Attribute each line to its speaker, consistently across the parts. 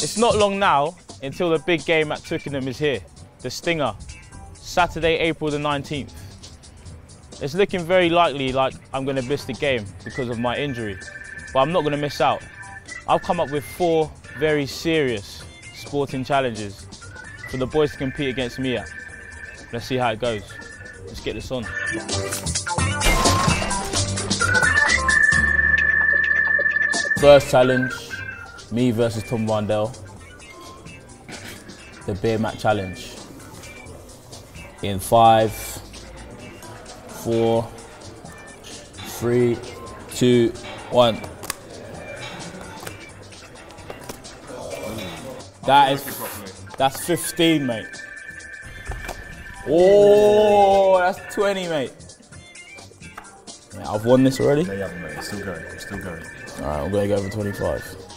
Speaker 1: It's not long now until the big game at Twickenham is here, the Stinger, Saturday, April the 19th. It's looking very likely like I'm going to miss the game because of my injury, but I'm not going to miss out. I've come up with four very serious sporting challenges for the boys to compete against me at. Let's see how it goes. Let's get this on. First challenge, me versus Tom Varndell. The beer mat challenge. In five, four, three, two, one. That is that's 15, mate. Oh, that's 20, mate. Yeah, I've won this already.
Speaker 2: No, you haven't, mate. It's still going. It's still going.
Speaker 1: All right, I'm gonna go for 25.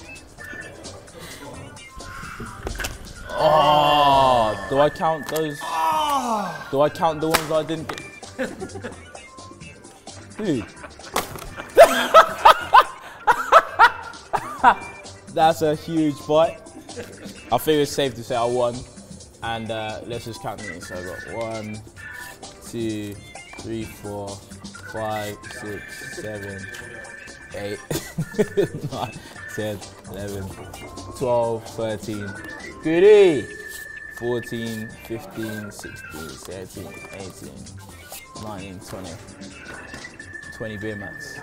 Speaker 1: Oh, do I count those? Do I count the ones I didn't get? Dude. That's a huge bite. I think it's safe to say I won. And uh, let's just count these. So I got one, two, three, four, five, six, seven, eight, nine, 10, 11, 12, 13, goody, 14, 15, 16, 17, 18, 19, 20, 20 beer mats.